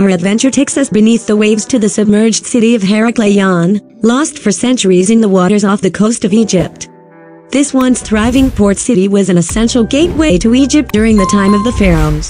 Our adventure takes us beneath the waves to the submerged city of Heracleion, lost for centuries in the waters off the coast of Egypt. This once thriving port city was an essential gateway to Egypt during the time of the pharaohs.